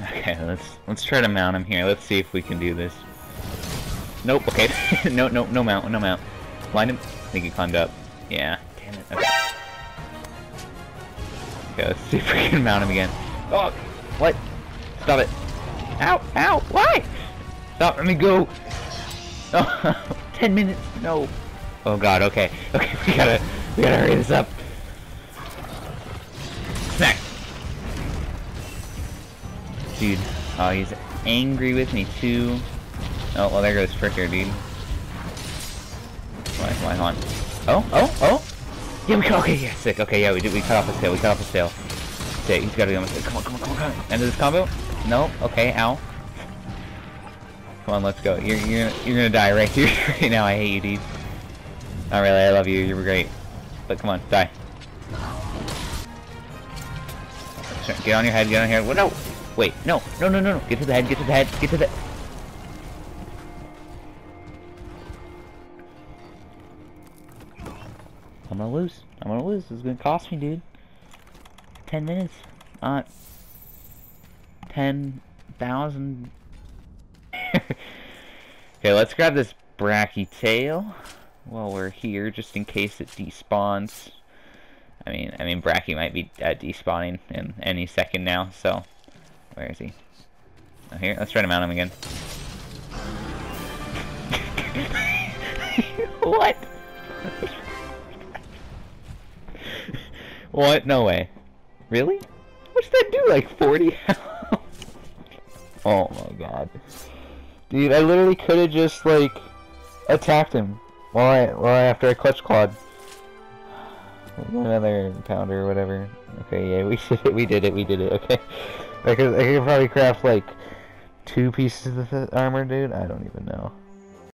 Okay, let's let's try to mount him here. Let's see if we can do this. Nope. Okay. no, no, no mount, no mount. Blind him. I think he climbed up. Yeah. Damn it. Okay. Okay, let's see if we can mount him again. Oh, what? Stop it. Ow, ow, why? Stop, let me go. Oh, 10 minutes, no. Oh god, okay. Okay, we gotta, we gotta hurry this up. Smack. Dude, oh, he's angry with me too. Oh, well there goes Fricker, dude. Why, why, hold on. Oh, oh, oh! Yeah, we cut, okay, yeah, sick, okay, yeah, we did, we cut off his tail, we cut off his tail. Sick, he's gotta go, come on, come on, come on, come on. End of this combo? No, okay, ow. Come on, let's go. You're, you're, you're gonna die right here, right now, I hate you, dude. Not really, I love you, you were great. But come on, die. Get on your head, get on your head. What? No! Wait, no, no, no, no, no. Get to the head, get to the head, get to the... I'm gonna lose. I'm gonna lose. This is gonna cost me, dude. 10 minutes. Not... 10,000... okay, let's grab this Brachy tail while we're here, just in case it despawns. I mean, I mean, Brachy might be uh, despawning in any second now, so... Where is he? Oh, here, let's try to mount him again. what? what? No way. Really? What's that do? Like 40 Oh my god. Dude, I literally could have just, like, attacked him while I, while I, after I clutch clawed. Another pounder or whatever. Okay, yeah, we did it, we did it, we did it, okay. I could, I could probably craft, like, two pieces of the armor, dude? I don't even know.